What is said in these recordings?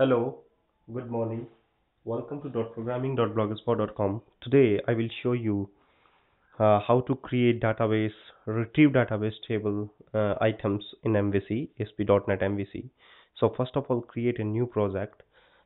Hello, good morning. Welcome to .programming.blogspot.com. Today I will show you uh, how to create database, retrieve database table uh, items in MVC, ASP.NET MVC. So first of all, create a new project,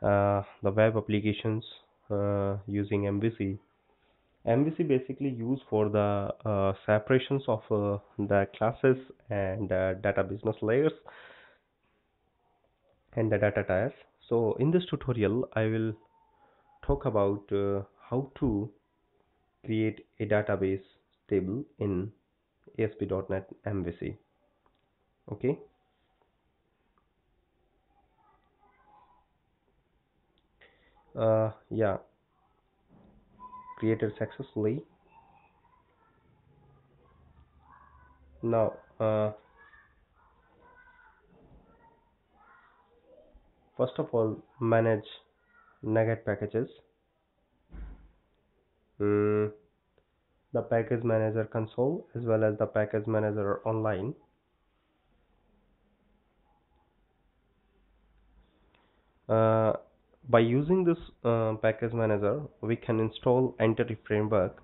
uh, the web applications uh, using MVC. MVC basically used for the uh, separations of uh, the classes and data business layers and the data types so in this tutorial I will talk about uh, how to create a database table in ASP.NET MVC okay? Uh, yeah. Created successfully. Now uh, first of all manage NuGet packages. Mm, the package manager console as well as the package manager online. Uh, by using this uh, package manager we can install entity framework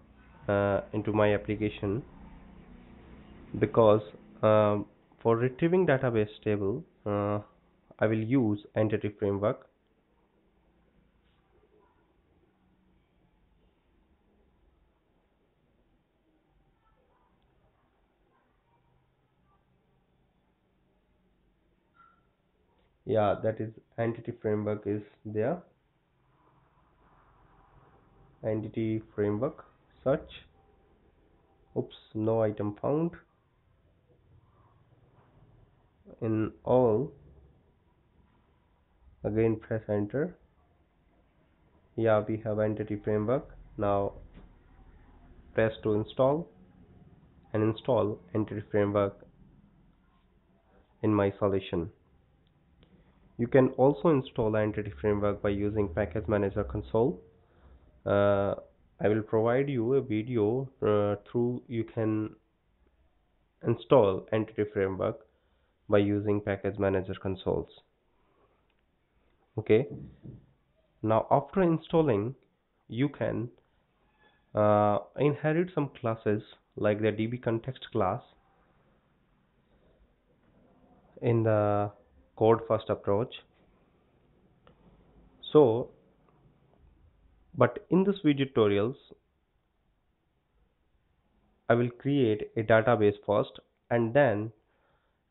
uh, into my application. Because um, for retrieving database table uh, I will use entity framework. Yeah that is entity framework is there. Entity framework search. Oops no item found. In all again press enter. Yeah we have entity framework. Now press to install and install entity framework in my solution. You can also install entity framework by using package manager console. Uh, I will provide you a video uh, through you can install entity framework by using package manager consoles okay. Now after installing you can uh, inherit some classes like the db context class in the code first approach. So but in this video tutorials I will create a database first and then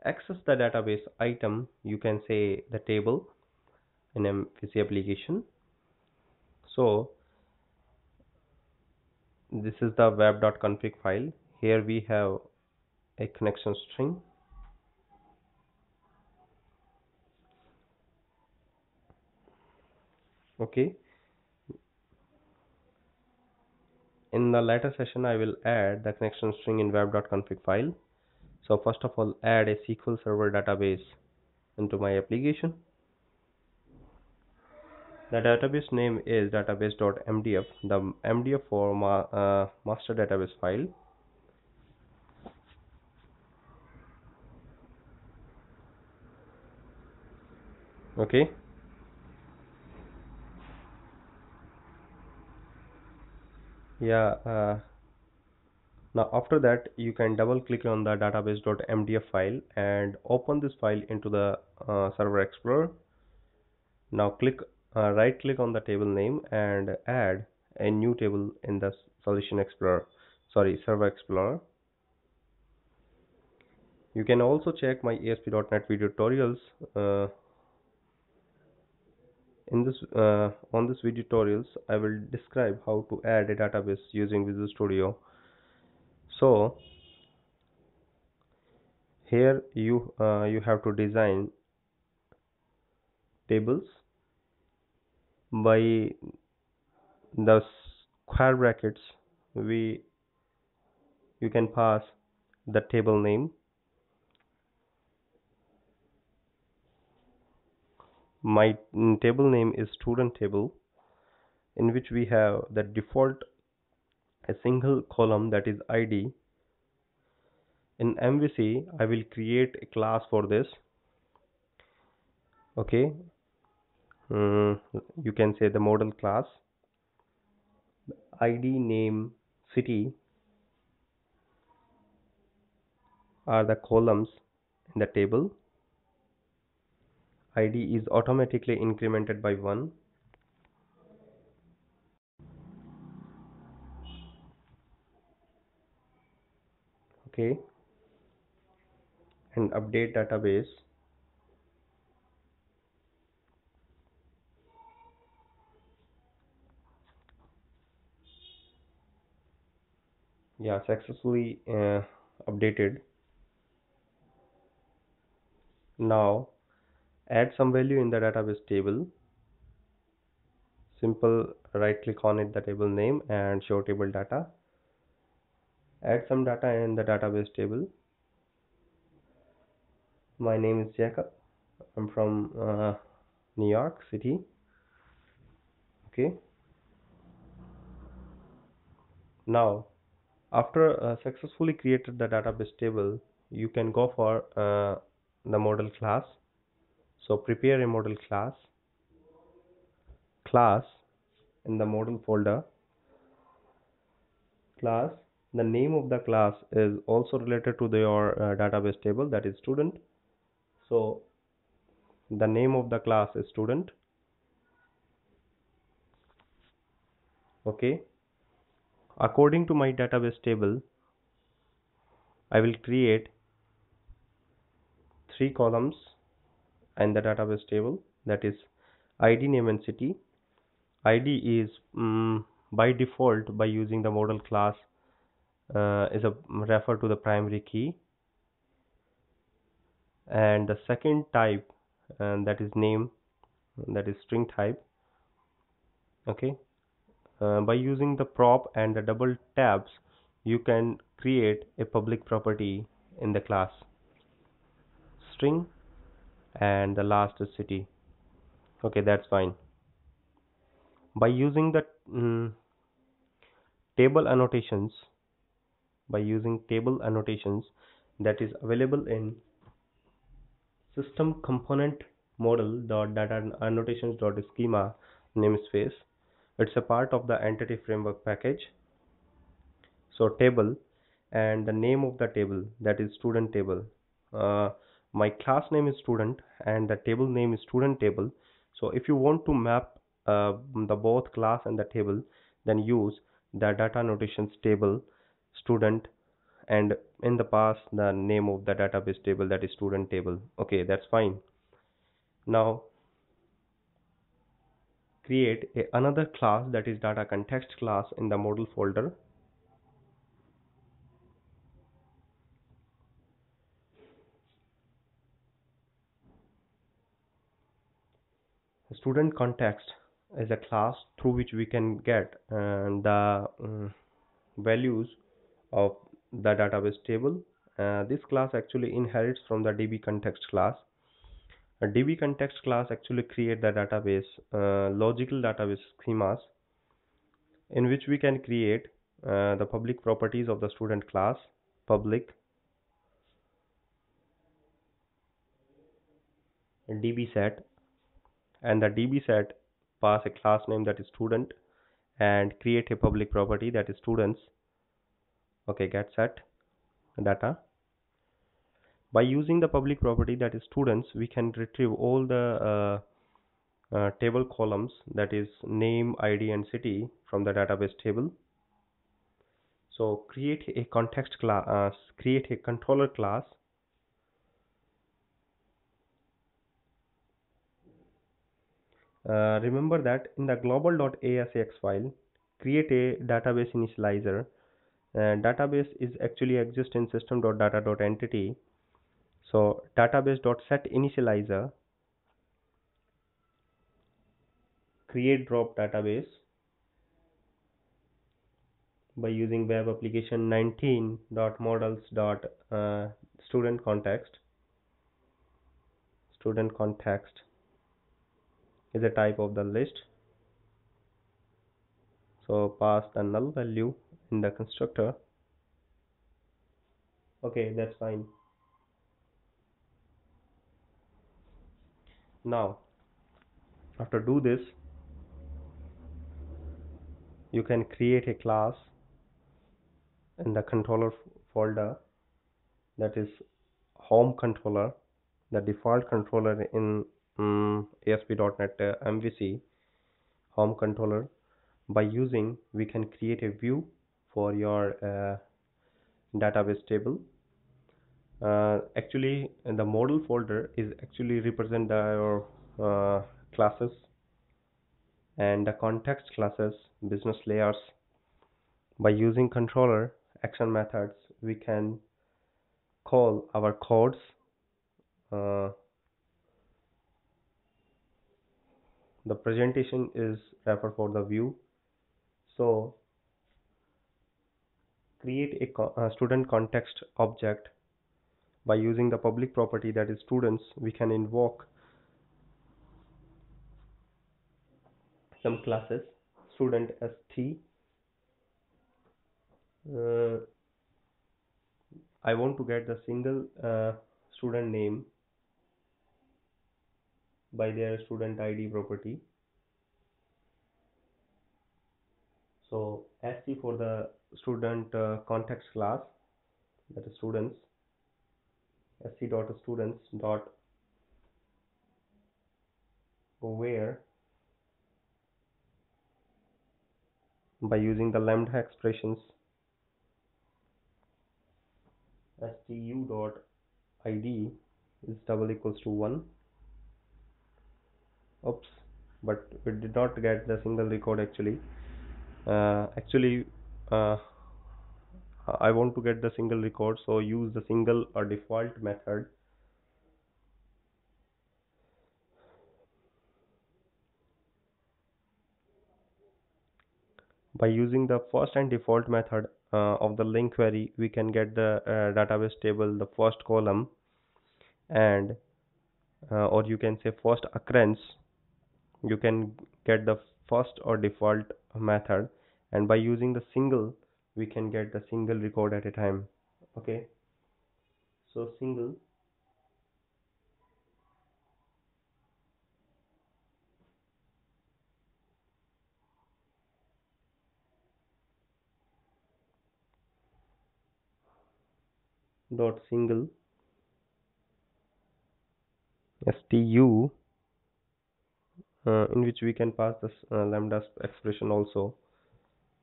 access the database item you can say the table in MVC application. So this is the web.config file. Here we have a connection string. Okay. In the later session I will add the connection string in web.config file. So first of all add a SQL Server database into my application the database name is database.mdf the mdf for ma uh, master database file. Okay. Yeah uh, now after that you can double click on the database.mdf file and open this file into the uh, server explorer. Now click uh, right click on the table name and add a new table in the solution explorer sorry server explorer. You can also check my ASP.NET video tutorials uh, in this uh, on this video tutorials I will describe how to add a database using Visual Studio. So here you uh, you have to design tables by the square brackets we you can pass the table name. My mm, table name is student table in which we have the default a single column that is id in mvc i will create a class for this. Okay um, you can say the model class. Id name city are the columns in the table. Id is automatically incremented by 1 okay. And update database yeah successfully uh, updated. Now add some value in the database table. Simple right click on it the table name and show table data. Add some data in the database table. My name is Jacob. I'm from uh, New York City. Okay. Now after uh, successfully created the database table you can go for uh, the model class. So prepare a model class. Class in the model folder. Class the name of the class is also related to the, your uh, database table that is student. So the name of the class is student. Okay according to my database table I will create three columns in the database table. That is id name and city. Id is um, by default by using the model class uh, is a refer to the primary key. And the second type and that is name that is string type. Okay uh, by using the prop and the double tabs you can create a public property in the class. String and the last is city. Okay that's fine. By using the um, table annotations by using table annotations that is available in system component model dot data annotations dot schema namespace it's a part of the entity framework package. So table and the name of the table that is student table. Uh, my class name is student and the table name is student table. So if you want to map uh, the both class and the table then use the data annotations table student and in the past the name of the database table that is student table. Okay that's fine. Now create a, another class that is data context class in the model folder. Student context is a class through which we can get uh, the um, values of the database table. Uh, this class actually inherits from the db context class a db context class actually create the database uh, logical database schemas in which we can create uh, the public properties of the student class public db set and the db set pass a class name that is student and create a public property that is students. Okay get set data by using the public property that is students we can retrieve all the uh, uh, table columns that is name id and city from the database table so create a context class uh, create a controller class Uh, remember that in the global.asax file, create a database initializer. Uh, database is actually exist in system.data.entity. So database.set initializer create drop database by using web application 19.models. Uh, student context. Student context is a type of the list. So pass the null value in the constructor. Okay that's fine now after do this you can create a class in the controller folder that is home controller the default controller in um, ASP.NET uh, MVC home controller. By using we can create a view for your uh, database table uh, actually the model folder is actually represent the uh, classes and the context classes business layers. By using controller action methods we can call our codes uh, the presentation is refer for the view. So create a, a student context object by using the public property that is students we can invoke some classes. Student st uh, I want to get the single uh, student name by their student id property. So sc for the student uh, context class that is students sc dot students dot where by using the lambda expressions stu dot id is double equals to 1 oops but we did not get the single record actually. Uh, actually uh, I want to get the single record so use the single or default method. By using the first and default method uh, of the LINQ query we can get the uh, database table the first column and uh, or you can say first occurrence. You can get the first or default method and by using the single we can get the single record at a time okay? So single dot single stu uh, in which we can pass this uh, lambda expression also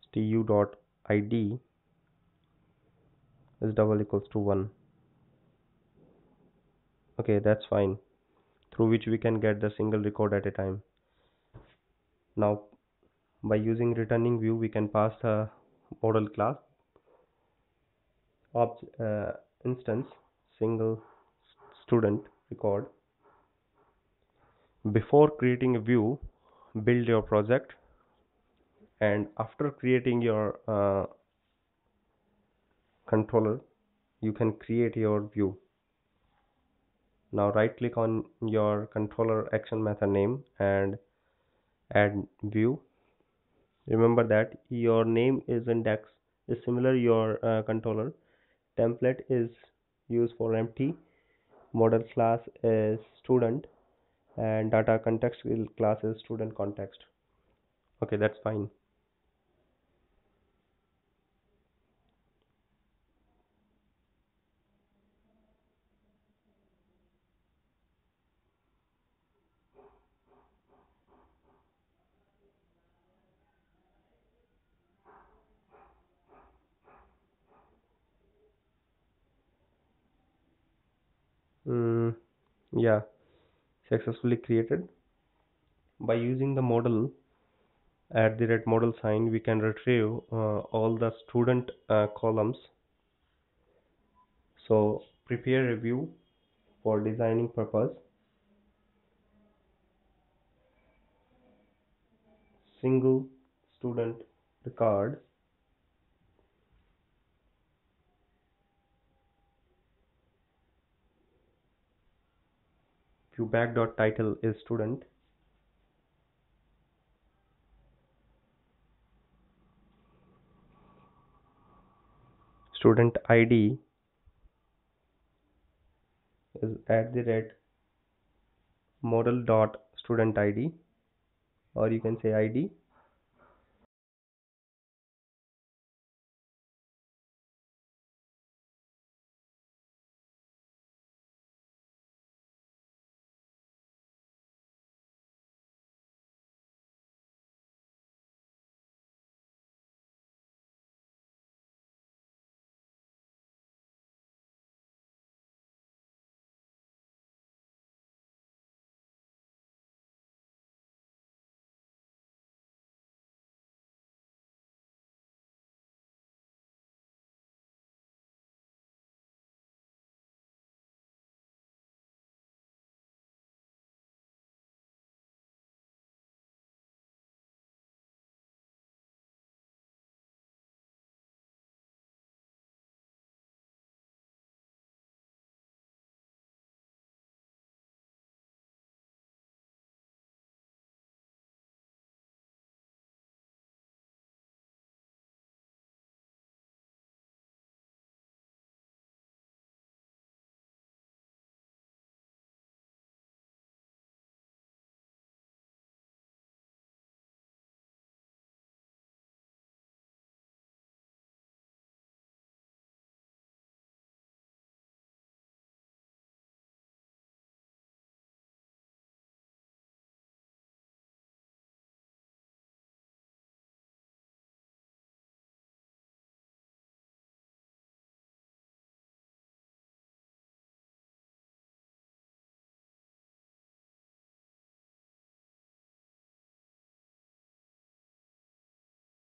stu dot id is double equals to 1 okay that's fine. Through which we can get the single record at a time. Now by using returning view we can pass a model class. Uh, instance single student record. Before creating a view build your project and after creating your uh, controller you can create your view. Now right click on your controller action method name and add view. Remember that your name is index is similar your uh, controller. Template is used for empty. Model class is student. And data context class is student context. Okay that's fine mm, yeah. Successfully created. By using the model at the red model sign we can retrieve uh, all the student uh, columns. So prepare review for designing purpose. Single student record title is student. Student id is at the rate model dot student id or you can say id